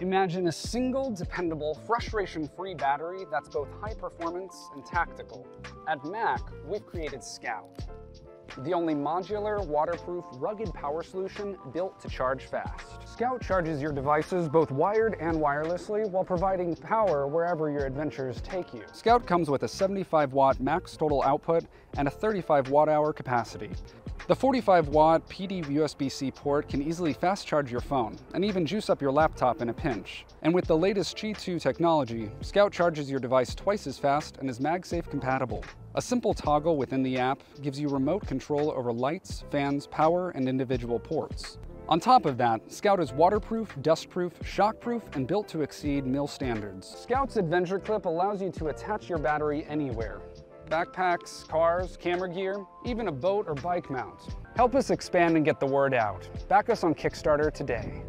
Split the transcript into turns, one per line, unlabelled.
Imagine a single, dependable, frustration-free battery that's both high performance and tactical. At MAAK, we've created Scout, the only modular, waterproof, rugged power solution built to charge fast. Scout charges your devices both wired and wirelessly while providing power wherever your adventures take you. Scout comes with a 75 watt max total output and a 35 watt hour capacity. The 45 watt PD USB-C port can easily fast charge your phone and even juice up your laptop in a pinch. And with the latest Qi 2 technology, Scout charges your device twice as fast and is MagSafe compatible. A simple toggle within the app gives you remote control over lights, fans, power, and individual ports. On top of that, Scout is waterproof, dustproof, shockproof, and built to exceed mil standards. Scout's Adventure Clip allows you to attach your battery anywhere. Backpacks, cars, camera gear, even a boat or bike mount. Help us expand and get the word out. Back us on Kickstarter today.